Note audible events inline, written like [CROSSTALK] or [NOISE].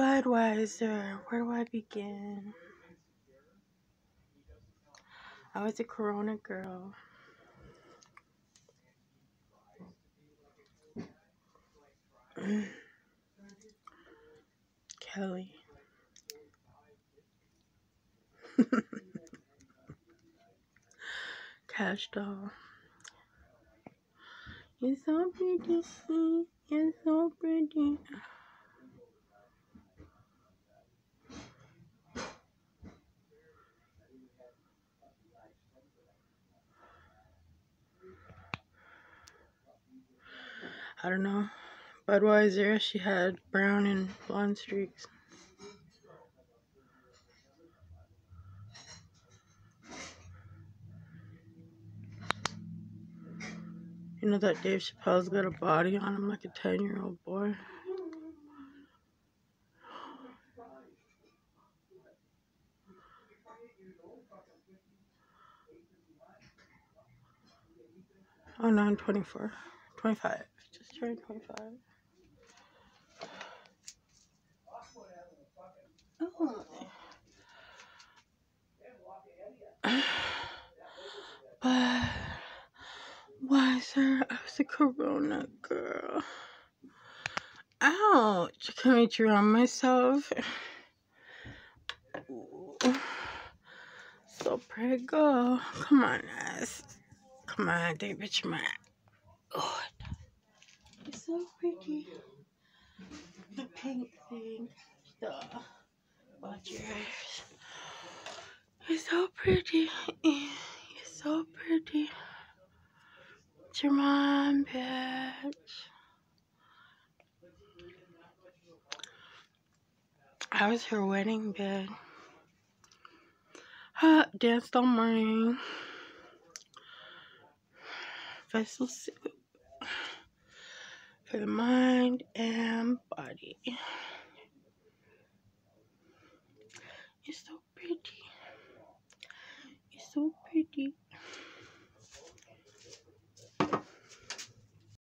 Budweiser. Where do I begin? I was a Corona girl. [CLEARS THROAT] Kelly. [LAUGHS] Cash doll. You're so pretty, you're so pretty. I don't know. Budweiser, she had brown and blonde streaks. You know that Dave Chappelle's got a body on him like a 10 year old boy? Oh no, I'm 24. 25. Turned 25. Oh. [SIGHS] But why, sir? I was a corona girl. Ouch! Can I drown myself? [SIGHS] So pretty girl. Come on, ass. Come on, take a my Oh, so pretty. The pink thing. The watch your eyes. It's so pretty. It's so pretty. It's your mom, bitch. How was her wedding bed? Uh, danced all morning. Vessel for the mind and body. You're so pretty. You're so pretty.